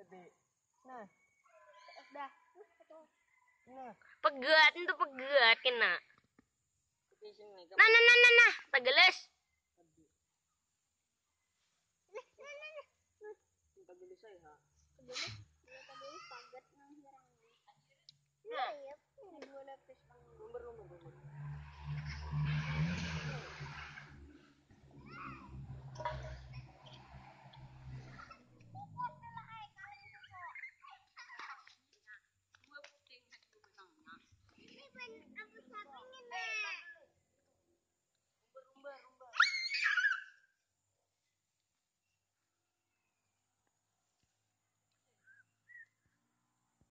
Lebih. Nah, Dah. nah. Pegat itu pegat kena. Nah nah nah nah nah. Tegeles. Beli saya, ha. Tá bom, menina.